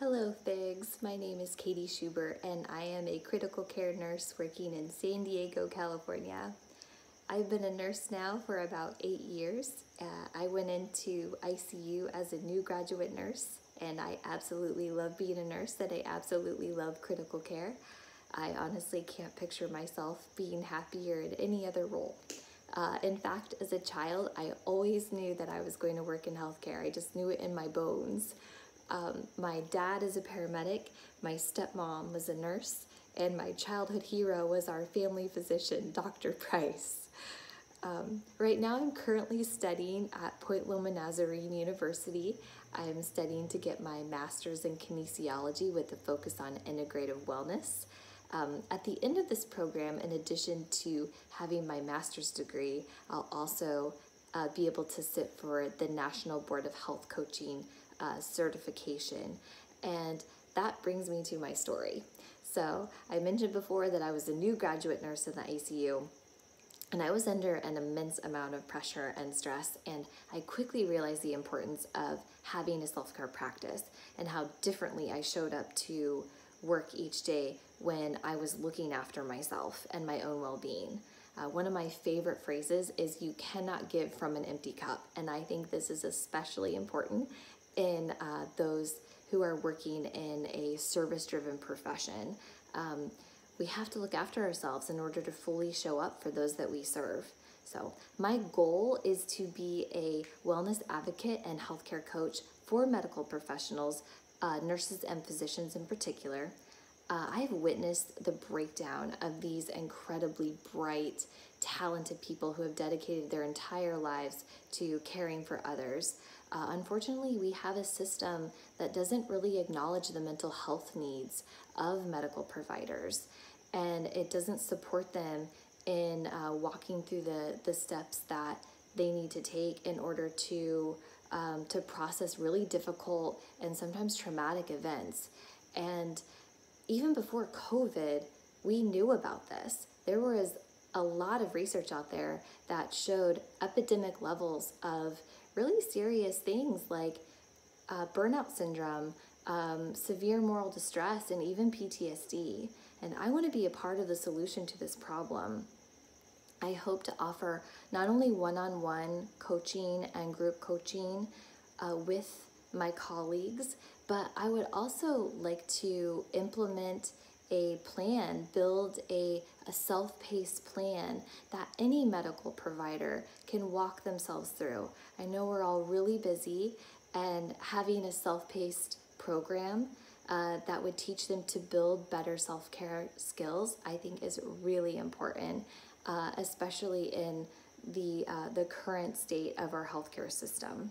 Hello, Figs. My name is Katie Schubert, and I am a critical care nurse working in San Diego, California. I've been a nurse now for about eight years. Uh, I went into ICU as a new graduate nurse, and I absolutely love being a nurse, and I absolutely love critical care. I honestly can't picture myself being happier in any other role. Uh, in fact, as a child, I always knew that I was going to work in healthcare. I just knew it in my bones. Um, my dad is a paramedic, my stepmom was a nurse, and my childhood hero was our family physician, Dr. Price. Um, right now, I'm currently studying at Point Loma Nazarene University. I'm studying to get my master's in kinesiology with a focus on integrative wellness. Um, at the end of this program, in addition to having my master's degree, I'll also uh, be able to sit for the National Board of Health Coaching uh, certification. And that brings me to my story. So I mentioned before that I was a new graduate nurse in the ICU and I was under an immense amount of pressure and stress and I quickly realized the importance of having a self-care practice and how differently I showed up to work each day when I was looking after myself and my own well-being. Uh, one of my favorite phrases is you cannot give from an empty cup and I think this is especially important in uh, those who are working in a service driven profession. Um, we have to look after ourselves in order to fully show up for those that we serve. So, my goal is to be a wellness advocate and healthcare coach for medical professionals, uh, nurses and physicians in particular. Uh, I have witnessed the breakdown of these incredibly bright, talented people who have dedicated their entire lives to caring for others. Uh, unfortunately, we have a system that doesn't really acknowledge the mental health needs of medical providers, and it doesn't support them in uh, walking through the, the steps that they need to take in order to um, to process really difficult and sometimes traumatic events. And even before COVID, we knew about this. There was a lot of research out there that showed epidemic levels of really serious things like uh, burnout syndrome, um, severe moral distress, and even PTSD. And I want to be a part of the solution to this problem. I hope to offer not only one on one coaching and group coaching uh, with my colleagues, but I would also like to implement a plan, build a, a self paced plan that any medical provider can walk themselves through. I know we're all really busy, and having a self paced program uh, that would teach them to build better self care skills, I think is really important, uh, especially in the, uh, the current state of our healthcare system.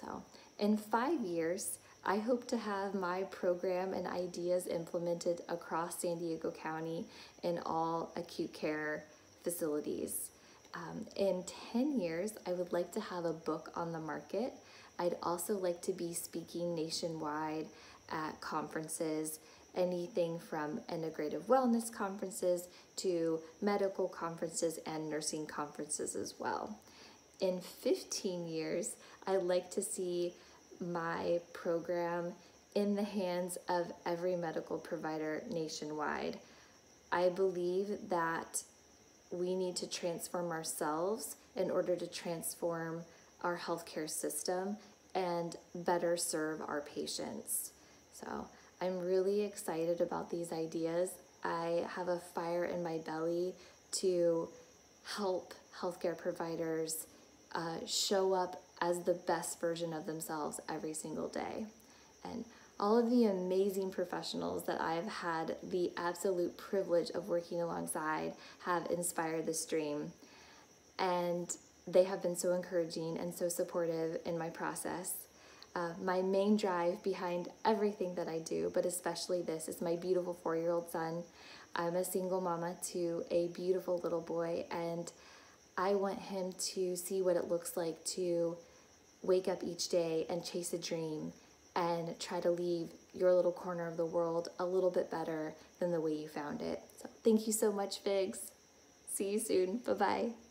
So, in five years, I hope to have my program and ideas implemented across San Diego County in all acute care facilities. Um, in 10 years, I would like to have a book on the market. I'd also like to be speaking nationwide at conferences, anything from integrative wellness conferences to medical conferences and nursing conferences as well. In 15 years, I'd like to see my program in the hands of every medical provider nationwide. I believe that we need to transform ourselves in order to transform our healthcare system and better serve our patients. So I'm really excited about these ideas. I have a fire in my belly to help healthcare providers uh, show up as the best version of themselves every single day. And all of the amazing professionals that I've had the absolute privilege of working alongside have inspired this dream. And they have been so encouraging and so supportive in my process. Uh, my main drive behind everything that I do, but especially this, is my beautiful four year old son. I'm a single mama to a beautiful little boy, and I want him to see what it looks like to wake up each day and chase a dream and try to leave your little corner of the world a little bit better than the way you found it. So thank you so much, Figs. See you soon. Bye bye.